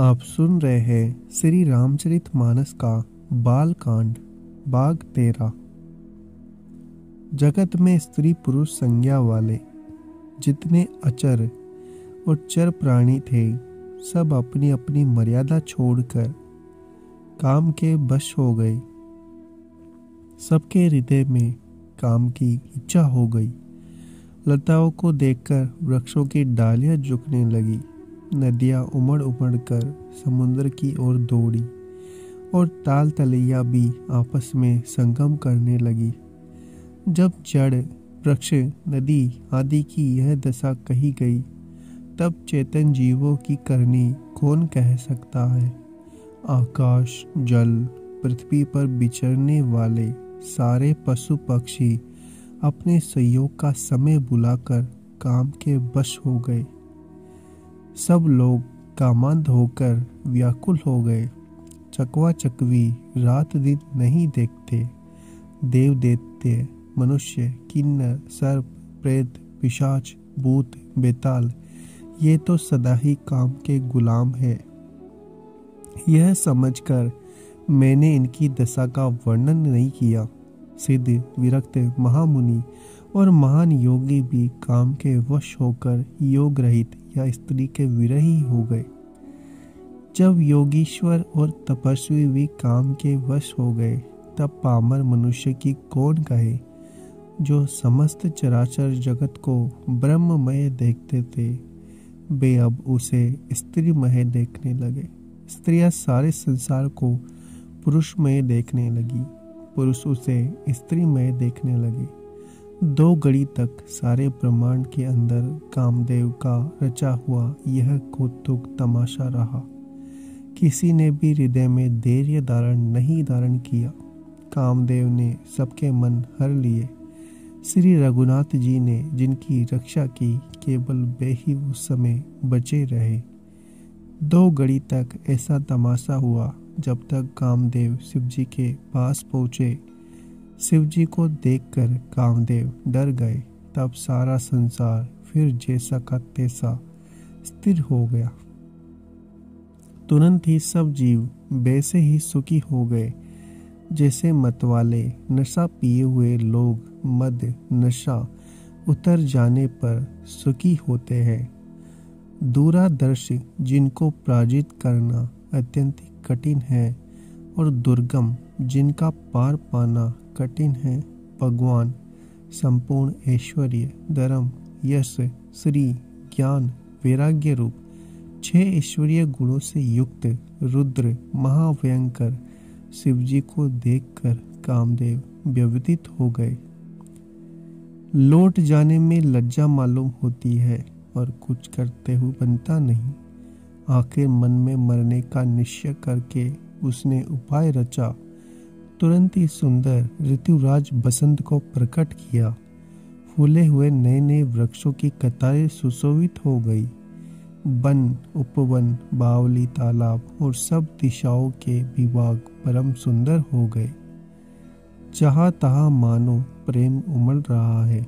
आप सुन रहे हैं श्री रामचरित मानस का बाल कांड बाग तेरा। जगत में स्त्री पुरुष संज्ञा वाले, जितने अचर और चर प्राणी थे, सब अपनी अपनी मर्यादा छोड़कर काम के बश हो गए। सबके हृदय में काम की इच्छा हो गई। लताओं को देखकर वृक्षों की डालियाँ झुकने लगी। नदियाँ उमड़ उमड़ कर समुद्र की ओर दौड़ी और ताल तलैया भी आपस में संगम करने लगी। जब जड़, वृक्ष, नदी आदि की यह दशा कही गई, तब चेतन जीवों की करनी कौन कह सकता है? आकाश, जल, पृथ्वी पर बिचरने वाले सारे पशु पक्षी अपने सहयोग का समय बुलाकर काम के वश हो गए। सब लोग कामांध होकर व्याकुल हो गए। चकवा चकवी रात दिन नहीं देखते। देव देते मनुष्य किन्नर सर्प, प्रेत, पिशाच, भूत, बेताल, ये तो सदा ही काम के गुलाम है। यह समझकर मैंने इनकी दशा का वर्णन नहीं किया। सिद्ध, विरक्त, महामुनि और महान योगी भी काम के वश होकर योग रहित या स्त्री के विरही हो गए। जब योगीश्वर और तपस्वी भी काम के वश हो गए, तब पामर मनुष्य की कौन कहे, जो समस्त चराचर जगत को ब्रह्ममय देखते थे। वे अब उसे स्त्रीमय देखने लगे। स्त्रियाँ सारे संसार को पुरुषमय देखने लगी। पुरुष उसे स्त्रीमय देखने लगे। दो घड़ी तक सारे ब्रह्मांड के अंदर कामदेव का रचा हुआ यह कौतुक तमाशा रहा। किसी ने भी हृदय में धैर्य धारण नहीं धारण किया। कामदेव ने सबके मन हर लिए। श्री रघुनाथ जी ने जिनकी रक्षा की, केवल वे ही उस समय बचे रहे। दो घड़ी तक ऐसा तमाशा हुआ जब तक कामदेव शिव जी के पास पहुँचे शिव जी को देखकर कामदेव डर गए। तब सारा संसार फिर जैसा का तैसा स्थिर हो गया। तुरंत ही सब जीव वैसे ही सुखी हो गए, जैसे मतवाले नशा पिए हुए लोग मद नशा उतर जाने पर सुखी होते हैं। दूरादर्शी जिनको पराजित करना अत्यंत कठिन है और दुर्गम जिनका पार पाना कठिन है। भगवान, संपूर्ण ऐश्वर्य, धर्म, यश, श्री, ज्ञान, वैराग्य रूप, छह ईश्वरीय गुणों से युक्त रुद्र, महाभयंकर शिवजी को देखकर कामदेव व्यवतीत हो गए। लौट जाने में लज्जा मालूम होती है और कुछ करते हुए बनता नहीं। आखिर मन में मरने का निश्चय करके उसने उपाय रचा। तुरंत ही सुंदर ऋतुराज बसंत को प्रकट किया। फूले हुए नए नए वृक्षों की कतारें सुशोभित हो गई। वन, उपवन, बावली, तालाब और सब दिशाओं के विभाग परम सुंदर हो गए। जहाँ तहाँ मानो प्रेम उमड़ रहा है,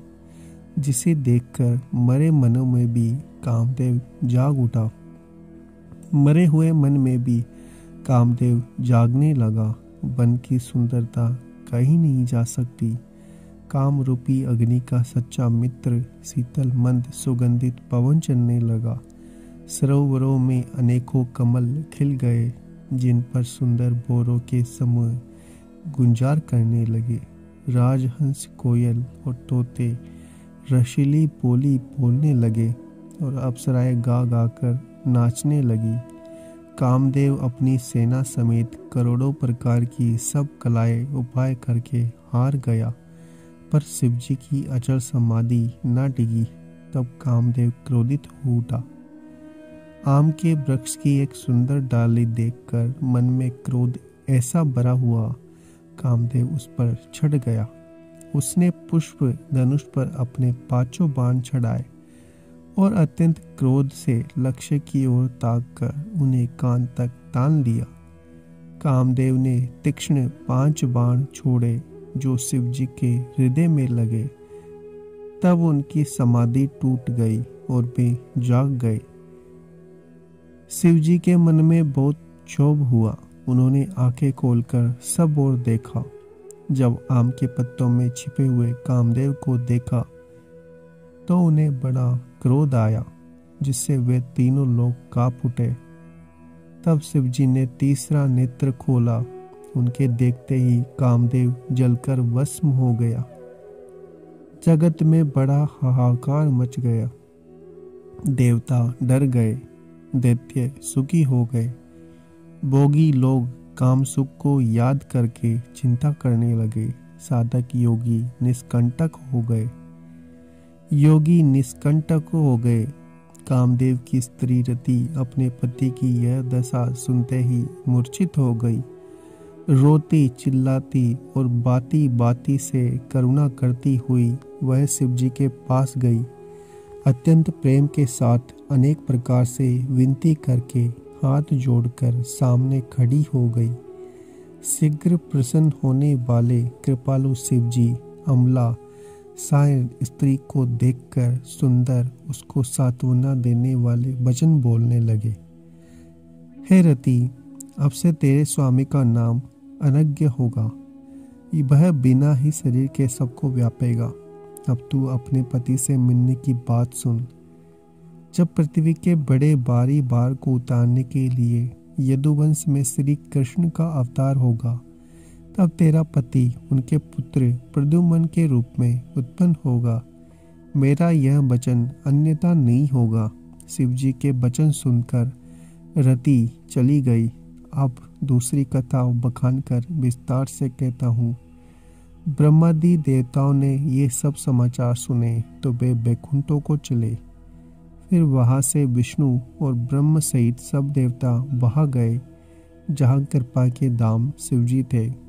जिसे देखकर मरे मनों में भी कामदेव जाग उठा। मरे हुए मन में भी कामदेव जागने लगा। वन की सुंदरता कहीं नहीं जा सकती। काम रूपी अग्नि का सच्चा मित्र शीतल मंद सुगंधित पवन चलने लगा। सरोवरों में अनेकों कमल खिल गए, जिन पर सुंदर बोरों के समूह गुंजार करने लगे। राजहंस, कोयल और तोते रशीली बोली बोलने लगे और अप्सराएँ गा गा कर नाचने लगी। कामदेव अपनी सेना समेत करोड़ों प्रकार की सब कलाएँ उपाय करके हार गया। पर शिवजी की अचल समाधि न डिगी तब कामदेव क्रोधित हो उठा। आम के वृक्ष की एक सुंदर डाली देखकर मन में क्रोध ऐसा भरा हुआ, कामदेव उस पर छड़ गया। उसने पुष्प धनुष पर अपने पाँचों बाण चढ़ाए। और अत्यंत क्रोध से लक्ष्य की ओर ताक कर उन्हें कान तक तान लिया। कामदेव ने तीक्ष्ण पाँच बाण छोड़े जो शिव जी के हृदय में लगे। तब उनकी समाधि टूट गई और वे जाग गए। शिव जी के मन में बहुत क्षोभ हुआ। उन्होंने आँखें खोलकर सब ओर देखा। जब आम के पत्तों में छिपे हुए कामदेव को देखा तो उन्हें बड़ा क्रोध आया, जिससे वे तीनों लोग काँप उठे। तब शिव जी ने तीसरा नेत्र खोला। उनके देखते ही कामदेव जलकर भस्म हो गया। जगत में बड़ा हाहाकार मच गया। देवता डर गए, दैत्य सुखी हो गए। भोगी लोग काम सुख को याद करके चिंता करने लगे। साधक योगी निष्कंटक हो गए। योगी निष्कंटक हो गए। कामदेव की स्त्री रति अपने पति की यह दशा सुनते ही मूर्छित हो गई। रोती, चिल्लाती और बाती बाती से करुणा करती हुई वह शिव जी के पास गई। अत्यंत प्रेम के साथ अनेक प्रकार से विनती करके हाथ जोड़कर सामने खड़ी हो गई। शीघ्र प्रसन्न होने वाले कृपालु शिव जी अमला शायद स्त्री को देखकर सुंदर उसको सांत्वना देने वाले वचन बोलने लगे। हे रति, अब से तेरे स्वामी का नाम अनज्ञ होगा। वह बिना ही शरीर के सबको व्यापेगा। अब तू अपने पति से मिलने की बात सुन। जब पृथ्वी के बड़े बारी बार को उतारने के लिए यदुवंश में श्री कृष्ण का अवतार होगा तब तेरा पति उनके पुत्र प्रद्युमन के रूप में उत्पन्न होगा। मेरा यह वचन अन्यथा नहीं होगा। शिव जी के वचन सुनकर रति चली गई। अब दूसरी कथा बखान कर विस्तार से कहता हूँ। ब्रह्मादि देवताओं ने ये सब समाचार सुने तो वे बैकुंठों को चले। फिर वहाँ से विष्णु और ब्रह्म सहित सब देवता वहाँ गए। जहाँ कृपा के दाम शिवजी थे।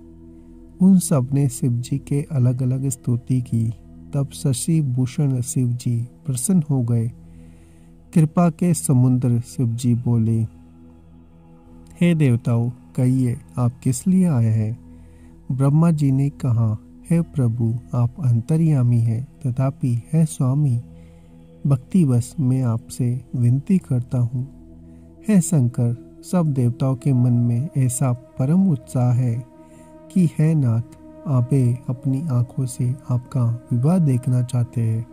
उन सबने शिव जी के अलग अलग स्तुति की। तब शशि भूषण शिव जी प्रसन्न हो गए। कृपा के समुद्र शिव जी बोले, हे देवताओं, कहिए, आप किस लिए आए हैं? ब्रह्मा जी ने कहा, हे प्रभु, आप अंतर्यामी हैं, तथापि, है स्वामी, भक्तिवश मैं आपसे विनती करता हूँ। हे शंकर, सब देवताओं के मन में ऐसा परम उत्साह है। कि है नाथ आपे अपनी आँखों से आपका विवाह देखना चाहते हैं।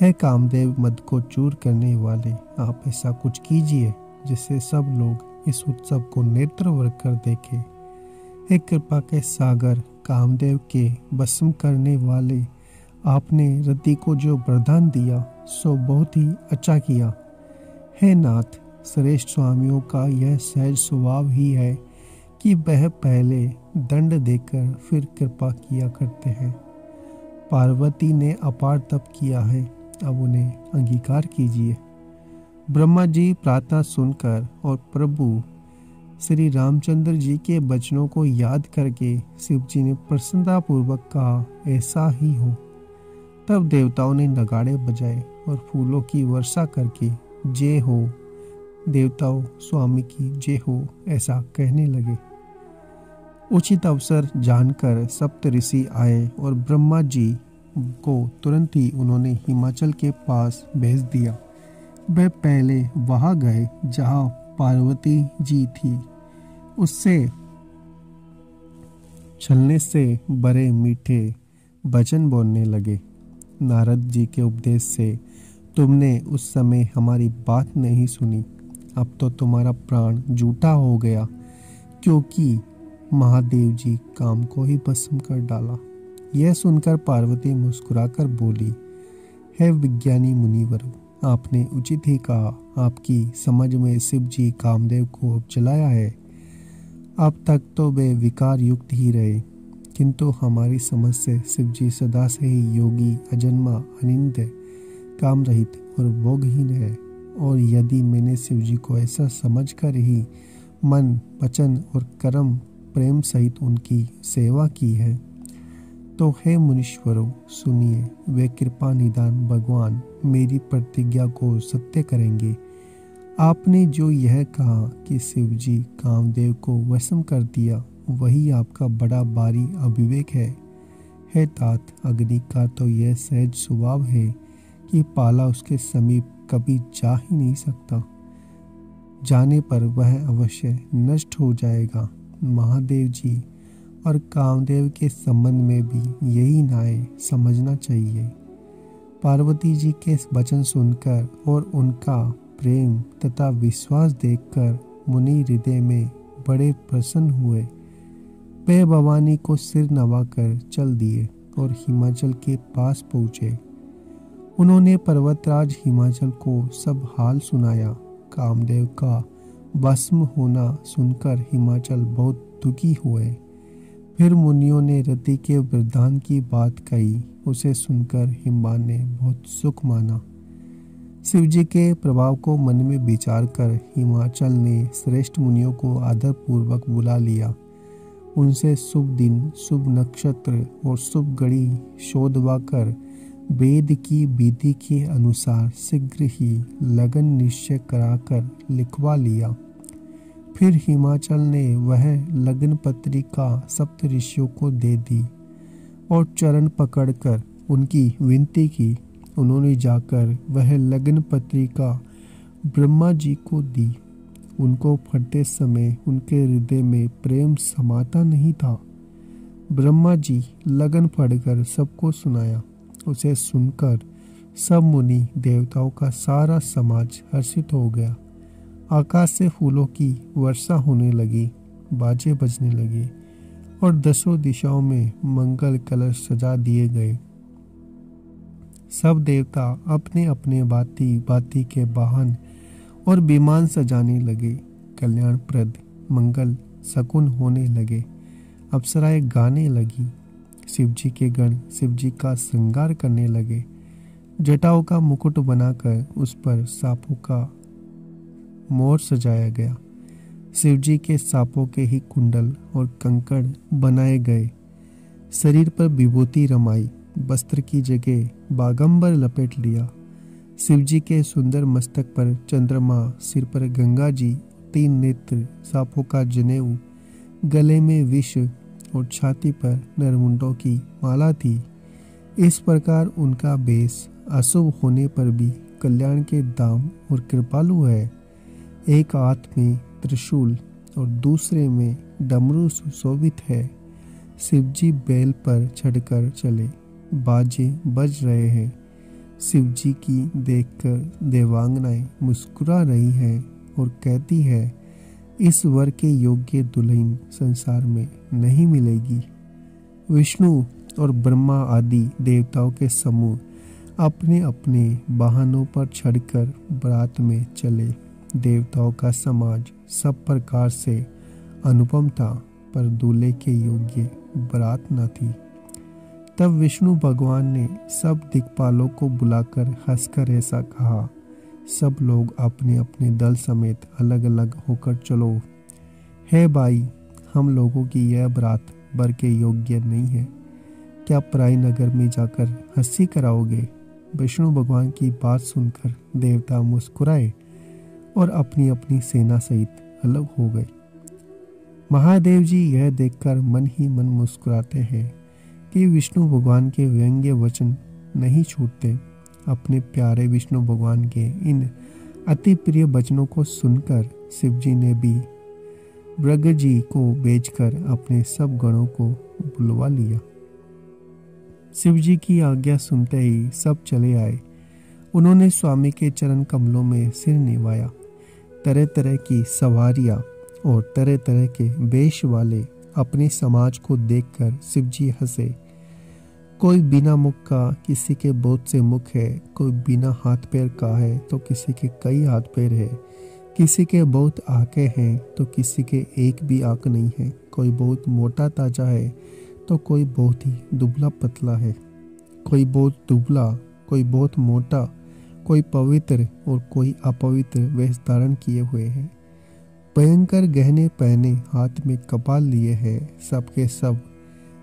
है कामदेव, मद को चूर करने वाले, आप ऐसा कुछ कीजिए जिससे सब लोग इस उत्सव को नेत्र वर्ग कर देखे। हे कृपा के सागर, कामदेव के भस्म करने वाले, आपने रति को जो वरदान दिया, सो बहुत ही अच्छा किया। हे नाथ श्रेष्ठ स्वामियों का यह सहज स्वभाव ही है कि वह पहले दंड देकर फिर कृपा किया करते हैं। पार्वती ने अपार तप किया है, अब उन्हें अंगीकार कीजिए। ब्रह्मा जी प्रार्थना सुनकर और प्रभु श्री रामचंद्र जी के वचनों को याद करके शिव जी ने प्रसन्नता पूर्वक कहा, ऐसा ही हो। तब देवताओं ने नगाड़े बजाए और फूलों की वर्षा करके जय हो, देवताओं, स्वामी की जय हो, ऐसा कहने लगे। उचित अवसर जानकर सप्त ऋषि आए और ब्रह्मा जी को तुरंत ही उन्होंने हिमाचल के पास भेज दिया। वे पहले वहाँ गए जहाँ पार्वती जी थी। उससे छलने से बड़े मीठे वचन बोलने लगे, नारद जी के उपदेश से तुमने उस समय हमारी बात नहीं सुनी। अब तो तुम्हारा प्राण झूठा हो गया, क्योंकि महादेव जी काम को ही भस्म कर डाला। यह सुनकर पार्वती मुस्कुराकर बोली, है विज्ञानी मुनिवर, आपने उचित ही कहा, आपकी समझ में शिव जी कामदेव को अब चलाया है। अब तक तो वे विकार युक्त ही रहे, किंतु हमारी समझ से शिव जी सदा से ही योगी, अजन्मा, अनिंद काम रहित और भोगहीन है। और यदि मैंने शिव जी को ऐसा समझकर ही मन, वचन और कर्म प्रेम सहित उनकी सेवा की है। तो हे मुनीश्वरों, सुनिए, वे कृपा निदान भगवान मेरी प्रतिज्ञा को सत्य करेंगे। आपने जो यह कहा कि शिव जी कामदेव को वसम कर दिया, वही आपका बड़ा बारी अभिवेक है। है तात, अग्नि का तो यह सहज स्वभाव है कि पाला उसके समीप कभी जा ही नहीं सकता। जाने पर वह अवश्य नष्ट हो जाएगा। महादेव जी और कामदेव के संबंध में भी यही न्याय समझना चाहिए। पार्वती जी के वचन सुनकर और उनका प्रेम तथा विश्वास देखकर मुनि हृदय में बड़े प्रसन्न हुए। वे भवानी को सिर नवाकर चल दिए और हिमाचल के पास पहुँचे। उन्होंने पर्वतराज हिमाचल को सब हाल सुनाया। कामदेव का भस्म होना सुनकर हिमाचल बहुत दुखी हुए। फिर मुनियों ने रति के वरदान की बात कही। उसे सुनकर हिम्बा ने बहुत सुख माना। शिव जी के प्रभाव को मन में विचार कर हिमाचल ने श्रेष्ठ मुनियों को आदर पूर्वक बुला लिया। उनसे शुभ दिन, शुभ नक्षत्र और शुभ घड़ी शोधवा कर वेद की विधि के अनुसार शीघ्र ही लगन निश्चय कराकर लिखवा लिया। फिर हिमाचल ने वह लगन पत्रिका सप्त ऋषियों को दे दी और चरण पकड़कर उनकी विनती की। उन्होंने जाकर वह लगन पत्रिका ब्रह्मा जी को दी। उनको फटते समय उनके हृदय में प्रेम समाता नहीं था। ब्रह्मा जी लगन पढ़कर सबको सुनाया। उसे सुनकर सब मुनि देवताओं का सारा समाज हर्षित हो गया। आकाश से फूलों की वर्षा होने लगी, बाजे बजने लगे और दसों दिशाओं में मंगल कलश सजा दिए गए। सब देवता अपने अपने बाती बाती के वाहन और विमान सजाने लगे। कल्याणप्रद मंगल शकुन होने लगे, अप्सराएँ गाने लगी। शिवजी के गण शिवजी का श्रृंगार करने लगे। जटाओं का मुकुट बनाकर उस पर सांपों का मोर सजाया गया। शिवजी के सांपों के ही कुंडल और कंकड़ बनाए गए। शरीर पर विभूति रमाई, वस्त्र की जगह बागंबर लपेट लिया। शिवजी के सुंदर मस्तक पर चंद्रमा, सिर पर गंगा जी तीन नेत्र, सांपों का जनेऊ, गले में विष और छाती पर नरमुंडों की माला थी। इस प्रकार उनका बेस अशुभ होने पर भी कल्याण के दाम और कृपालु है। एक हाथ में त्रिशूल और दूसरे में डमरू सुशोभित है। शिवजी बैल पर चढ़कर चले। बाजे बज रहे हैं। शिवजी की देखकर देवांगनाएँ मुस्कुरा रही हैं और कहती है इस वर के योग्य दुल्हन संसार में नहीं मिलेगी। विष्णु और ब्रह्मा आदि देवताओं के समूह अपने अपने वाहनों पर चढ़कर बरात में चले। देवताओं का समाज सब प्रकार से अनुपम था, पर दूल्हे के योग्य बरात न थी। तब विष्णु भगवान ने सब दिक्पालों को बुलाकर हंसकर ऐसा कहा सब लोग अपने अपने दल समेत अलग अलग होकर चलो। हे भाई, हम लोगों की यह बरात बर के योग्य नहीं है। क्या पराई नगर में जाकर हँसी कराओगे? विष्णु भगवान की बात सुनकर देवता मुस्कुराए और अपनी अपनी सेना सहित अलग हो गए। महादेव जी यह देखकर मन ही मन मुस्कुराते हैं कि विष्णु भगवान के व्यंग्य वचन नहीं छूटते। अपने प्यारे विष्णु भगवान के इन अति प्रिय वचनों को सुनकर शिव जी ने भी ब्रग जी को बेचकर अपने सब गणों को बुलवा लिया। शिव जी की आज्ञा सुनते ही सब चले आए। उन्होंने स्वामी के चरण कमलों में सिर निवाया। तरह तरह की सवारियाँ और तरह तरह के वेश वाले अपने समाज को देखकर शिवजी हंसे। कोई बिना मुख का, किसी के बहुत से मुख है, कोई बिना हाथ पैर का है तो किसी के कई हाथ पैर है। किसी के बहुत आँखें हैं तो किसी के एक भी आँख नहीं है। कोई बहुत मोटा ताज़ा है तो कोई बहुत ही दुबला पतला है। कोई बहुत दुबला, कोई बहुत मोटा, कोई पवित्र और कोई अपवित्र वेश धारण किए हुए हैं। भयंकर गहने पहने, हाथ में कपाल लिए हैं, सबके सब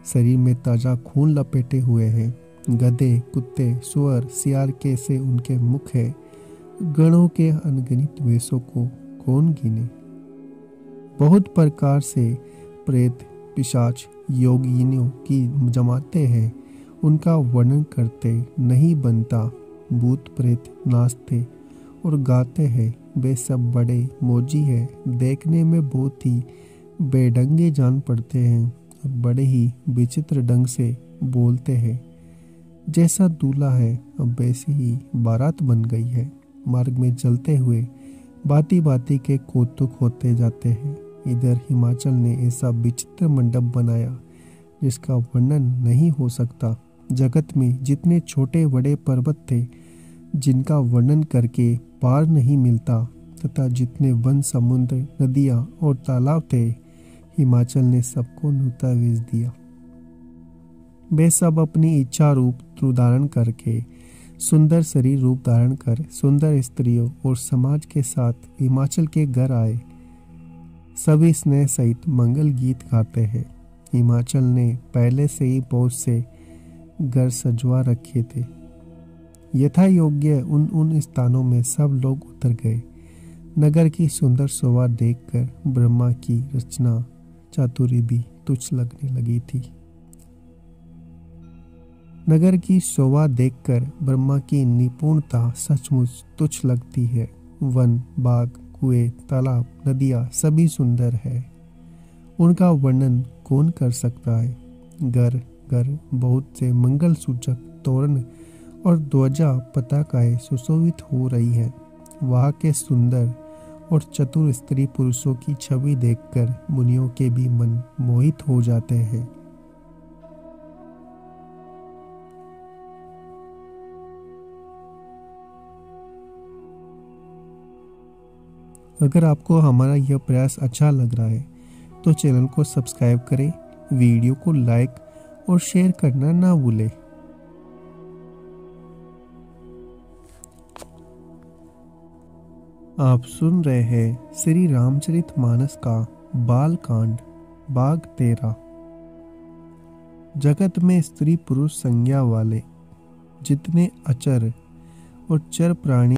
शरीर में ताज़ा खून लपेटे हुए हैं। गधे, कुत्ते, सुअर, सियार के से उनके मुख है। गणों के अनगिनित वेशों को कौन गिने? बहुत प्रकार से प्रेत, पिशाच, योगिनियों की जमाते हैं। उनका वर्णन करते नहीं बनता। भूत, प्रेत नाचते और गाते हैं। वे सब बड़े, मोजी है। देखने में बहुत ही बेडंगे जान पड़ते हैं। बड़े ही विचित्र ढंग से बोलते हैं। जैसा दूल्हा है, अब वैसी ही बारात बन गई है। मार्ग में चलते हुए बाती बाती के कौतुक होते जाते हैं। इधर हिमाचल ने ऐसा विचित्र मंडप बनाया, जिसका वर्णन नहीं हो सकता। जगत में जितने छोटे बड़े पर्वत थे, जिनका वर्णन करके पार नहीं मिलता, तथा जितने वन समुद्र, नदियाँ और तालाब थे हिमाचल ने सबको नुतावेज दिया। वे सब अपनी इच्छा रूप धारण करके, सुंदर शरीर रूप धारण कर, सुंदर स्त्रियों और समाज के साथ हिमाचल के घर आए। सभी स्नेह सहित मंगल गीत गाते हैं। हिमाचल ने पहले से ही बहुत से घर सजवा रखे थे। यथा योग्य उन उन स्थानों में सब लोग उतर गए। नगर की सुंदर शोभा देखकर ब्रह्मा की रचना चातुरी भी तुच्छ लगने लगी थी। नगर की शोभा देखकर ब्रह्मा की निपुणता सचमुच तुच्छ लगती है। वन, बाग, कुएँ, तालाब, नदियाँ सभी सुंदर है। उनका वर्णन कौन कर सकता है? घर घर बहुत से मंगल सूचक, तोरण और ध्वजा पताकाएँ सुशोभित हो रही है। वहाँ के सुंदर और चतुर स्त्री पुरुषों की छवि देखकर मुनियों के भी मन मोहित हो जाते हैं। अगर आपको हमारा यह प्रयास अच्छा लग रहा है तो चैनल को सब्सक्राइब करें, वीडियो को लाइक और शेयर करना ना भूलें। आप सुन रहे हैं श्री रामचरित मानस का बाल कांड बाग तेरा। जगत में स्त्री पुरुष संज्ञा वाले जितने अचर और चर प्राणी